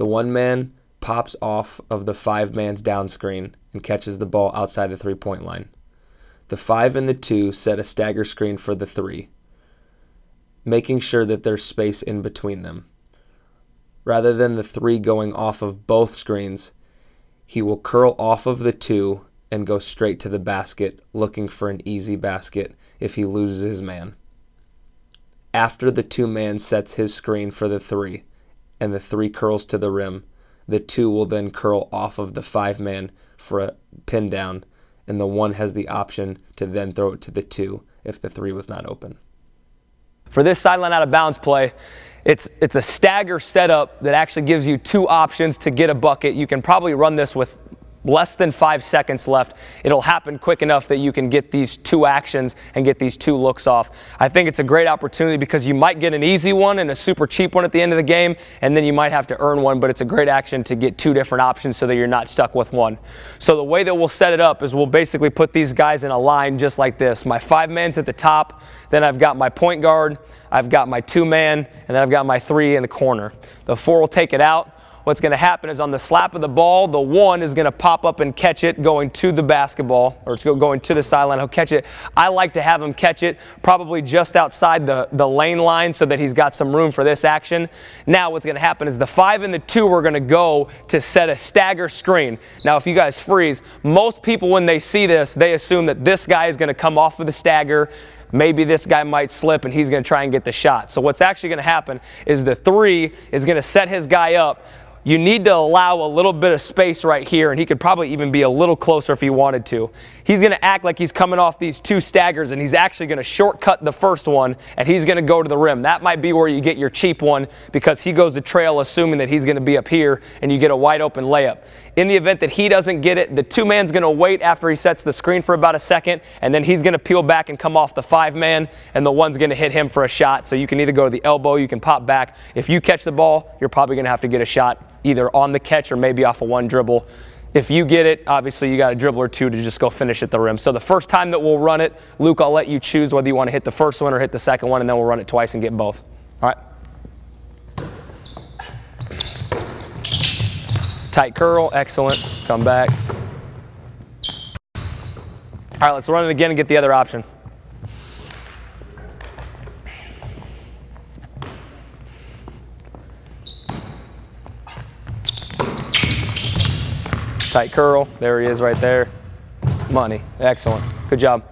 The one man pops off of the five man's down screen and catches the ball outside the three point line. The five and the two set a stagger screen for the three, making sure that there's space in between them. Rather than the three going off of both screens, he will curl off of the two and go straight to the basket, looking for an easy basket if he loses his man. After the two man sets his screen for the three, and the three curls to the rim, the two will then curl off of the five man for a pin down, and the one has the option to then throw it to the two if the three was not open. For this sideline out of bounds play, it's, it's a stagger setup that actually gives you two options to get a bucket. You can probably run this with less than five seconds left. It'll happen quick enough that you can get these two actions and get these two looks off. I think it's a great opportunity because you might get an easy one and a super cheap one at the end of the game, and then you might have to earn one, but it's a great action to get two different options so that you're not stuck with one. So the way that we'll set it up is we'll basically put these guys in a line just like this. My five man's at the top, then I've got my point guard, I've got my two man, and then I've got my three in the corner. The four will take it out what's going to happen is on the slap of the ball, the one is going to pop up and catch it going to the basketball or going to the sideline. He'll catch it. I like to have him catch it probably just outside the, the lane line so that he's got some room for this action. Now what's going to happen is the five and the two are going to go to set a stagger screen. Now if you guys freeze, most people when they see this, they assume that this guy is going to come off of the stagger maybe this guy might slip and he's going to try and get the shot. So what's actually going to happen is the three is going to set his guy up you need to allow a little bit of space right here, and he could probably even be a little closer if he wanted to. He's going to act like he's coming off these two staggers, and he's actually going to shortcut the first one, and he's going to go to the rim. That might be where you get your cheap one because he goes to trail assuming that he's going to be up here, and you get a wide open layup. In the event that he doesn't get it, the two man's going to wait after he sets the screen for about a second, and then he's going to peel back and come off the five man, and the one's going to hit him for a shot. So you can either go to the elbow, you can pop back. If you catch the ball, you're probably going to have to get a shot either on the catch or maybe off of one dribble. If you get it, obviously you got a dribble or two to just go finish at the rim. So the first time that we'll run it, Luke, I'll let you choose whether you want to hit the first one or hit the second one, and then we'll run it twice and get both. All right. Tight curl, excellent. Come back. All right, let's run it again and get the other option. Tight curl. There he is right there. Money. Excellent. Good job.